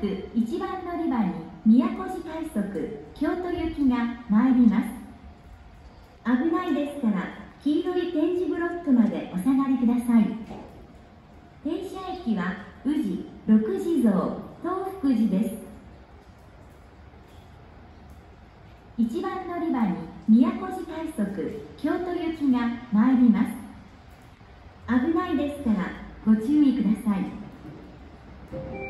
く1番乗り場に宮古寺快速京都行きが参ります。危ないですから黄色い点字ブロックまでお下がりください。停車駅は宇治六地蔵東福寺です。1番乗り場に宮古寺快速京都行きが参ります。危ないですからご注意ください。